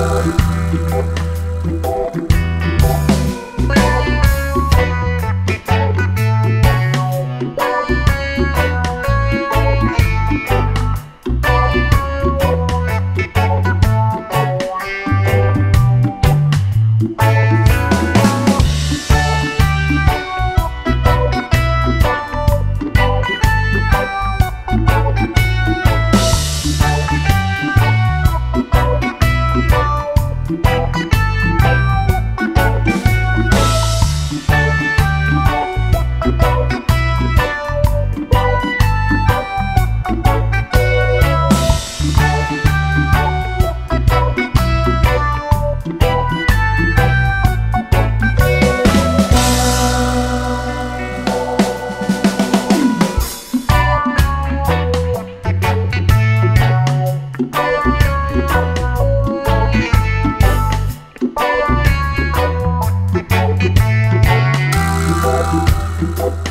Música Thank.